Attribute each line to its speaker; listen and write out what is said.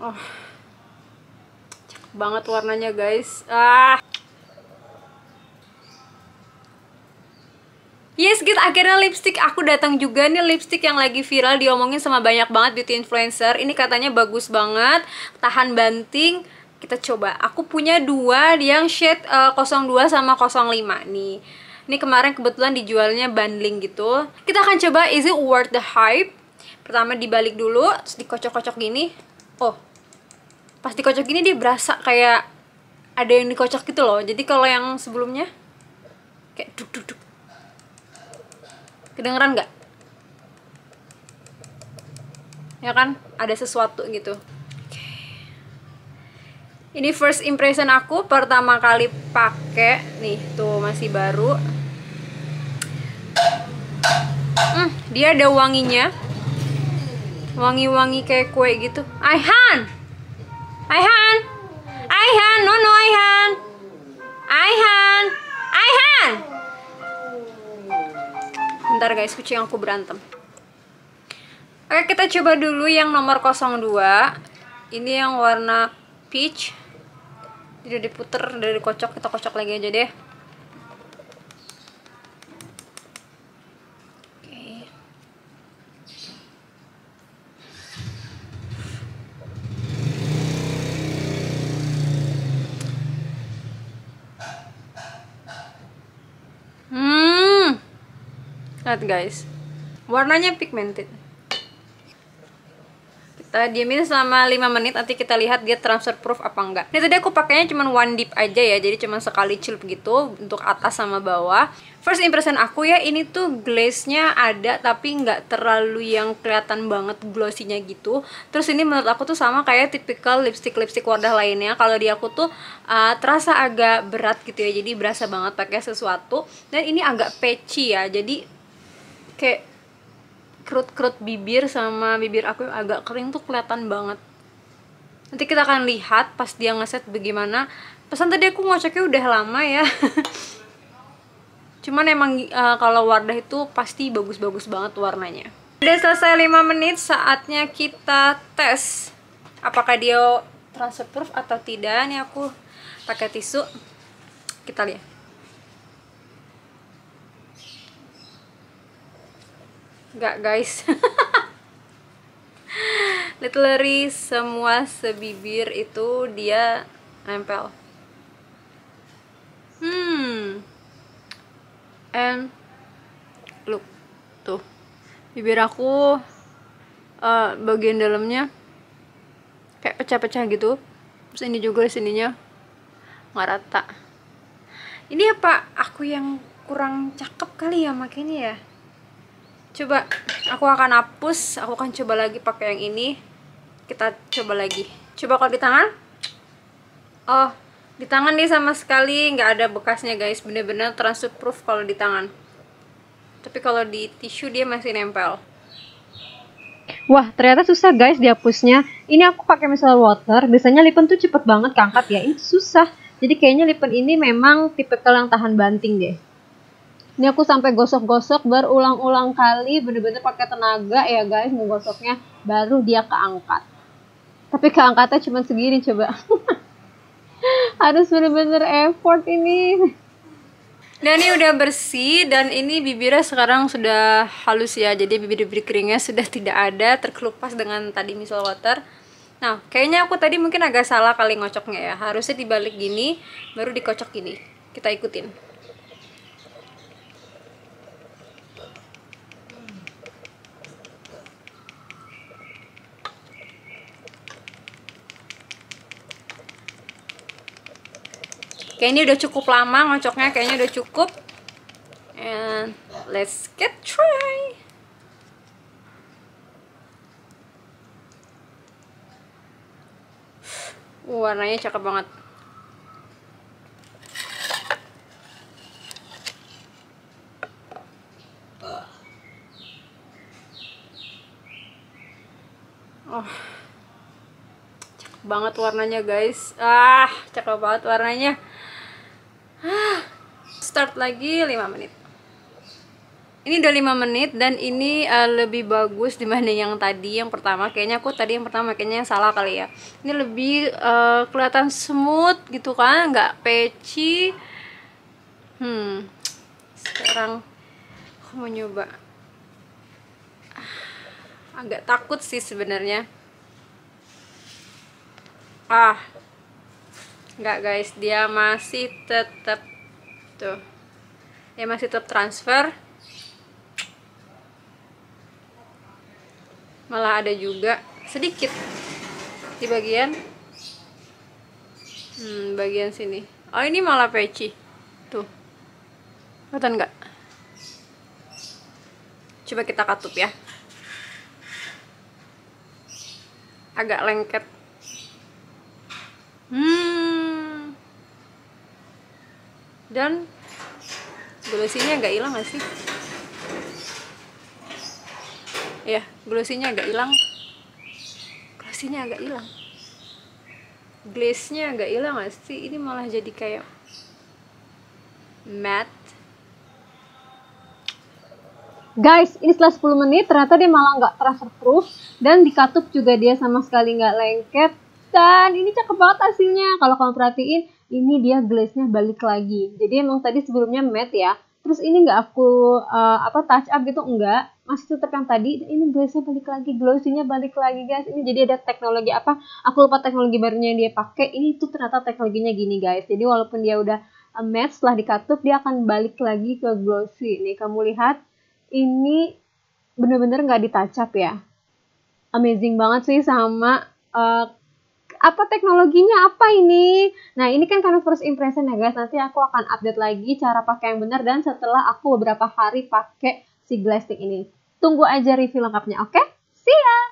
Speaker 1: Oh. Cakep banget warnanya, guys. Ah. Yes, guys, akhirnya lipstick aku datang juga nih lipstick yang lagi viral diomongin sama banyak banget beauty influencer. Ini katanya bagus banget, tahan banting. Kita coba. Aku punya dua yang shade uh, 02 sama 05 nih. Ini kemarin kebetulan dijualnya bundling gitu. Kita akan coba is it worth the hype? Pertama dibalik dulu, terus dikocok-kocok gini. Oh. Pas dikocok gini dia berasa kayak ada yang dikocok gitu loh. Jadi kalau yang sebelumnya kayak duk duk duk. Kedengeran nggak? Ya kan? Ada sesuatu gitu. Ini first impression aku pertama kali pakai nih tuh masih baru. Hmm, dia ada wanginya wangi-wangi kayak kue gitu Aihan Aihan Aihan no no Aihan Aihan Aihan Bentar guys, kucing aku berantem. Oke, kita coba dulu yang nomor 02. Ini yang warna peach. Jadi diputer, dari kocok, kita kocok lagi aja deh. Oke. Hmm. Lihat guys, warnanya pigmented. Kita diemin selama 5 menit, nanti kita lihat dia transfer proof apa enggak. Ini tadi aku pakainya cuma one dip aja ya, jadi cuma sekali celup gitu untuk atas sama bawah. First impression aku ya, ini tuh glaze-nya ada tapi nggak terlalu yang kelihatan banget glossy-nya gitu. Terus ini menurut aku tuh sama kayak tipikal lipstick-lipstick Wardah lainnya. Kalau di aku tuh uh, terasa agak berat gitu ya, jadi berasa banget pakai sesuatu. Dan ini agak patchy ya, jadi kayak kerut-kerut bibir sama bibir aku yang agak kering tuh kelihatan banget. Nanti kita akan lihat pas dia ngeset bagaimana. Pesan tadi aku ngocoknya udah lama ya. Cuman emang uh, kalau Wardah itu pasti bagus-bagus banget warnanya. Udah selesai 5 menit saatnya kita tes apakah dia transfer proof atau tidak. Nih aku pakai tisu. Kita lihat Enggak guys. Literally semua sebibir itu dia nempel. Hmm. And Look Tuh. Bibir aku uh, Bagian dalamnya Kayak pecah-pecah gitu. Terus ini juga sininya Nggak rata. Ini apa? Aku yang kurang cakep kali ya makanya ya coba aku akan hapus. Aku akan coba lagi pakai yang ini. Kita coba lagi. Coba kalau di tangan. Oh di tangan nih sama sekali. Nggak ada bekasnya guys. Bener-bener transfer proof kalau di tangan. Tapi kalau di tisu dia masih nempel.
Speaker 2: Wah, ternyata susah guys dihapusnya. Ini aku pakai micellar water. Biasanya lipen tuh cepet banget keangkat ya. Ini susah. Jadi kayaknya lipen ini memang tipikal yang tahan banting deh ini aku sampai gosok-gosok berulang-ulang kali bener-bener pakai tenaga ya guys menggosoknya. Baru dia keangkat. Tapi keangkatnya cuma segini coba. Harus bener-bener effort ini.
Speaker 1: Dan ini udah bersih dan ini bibirnya sekarang sudah halus ya. Jadi bibir-bibir keringnya sudah tidak ada terkelupas dengan tadi misal water. Nah kayaknya aku tadi mungkin agak salah kali ngocoknya ya. Harusnya dibalik gini baru dikocok gini. Kita ikutin Kayaknya udah cukup lama ngocoknya, kayaknya udah cukup. And let's get try. Warnanya cakep banget. Oh. Cakep banget warnanya, guys. Ah, cakep banget warnanya. Start lagi 5 menit. ini udah 5 menit dan ini uh, lebih bagus dibanding yang tadi. Yang pertama kayaknya aku tadi yang pertama kayaknya yang salah kali ya. Ini lebih uh, kelihatan smooth gitu kan nggak peci hmm sekarang aku mau nyoba. Agak takut sih sebenarnya. Ah nggak guys. Dia masih tetap tuh. Dia masih tetap transfer. Malah ada juga sedikit di bagian hmm, bagian sini. Oh ini malah peci. Tuh. Kelihatan nggak? Coba kita katup ya. Agak lengket. Hmm dan glosinya nggak hilang gak sih? Ya glossinya agak hilang. Glossinya agak hilang. Glaze-nya agak hilang gak sih? Ini malah jadi kayak matte.
Speaker 2: Guys, ini setelah 10 menit ternyata dia malah nggak transfer proof dan di katup juga dia sama sekali nggak lengket. Dan ini cakep banget hasilnya. Kalau kamu perhatiin, ini dia glaze-nya balik lagi. Jadi emang tadi sebelumnya matte ya, terus ini nggak aku uh, apa touch up gitu? Enggak masih tetap yang tadi. Ini glaze-nya balik lagi. Glossy-nya balik lagi guys. Ini jadi ada teknologi apa? Aku lupa teknologi barunya yang dia pakai. Ini tuh ternyata teknologinya gini guys. Jadi walaupun dia udah uh, matte setelah dikatup dia akan balik lagi ke glossy. Nih kamu lihat. Ini bener-bener nggak -bener di ya. Amazing banget sih sama uh, apa teknologinya apa ini? Nah ini kan karena first impression ya guys. Nanti aku akan update lagi cara pakai yang benar dan setelah aku beberapa hari pakai si glass stick ini. Tunggu aja review lengkapnya oke? Okay? see ya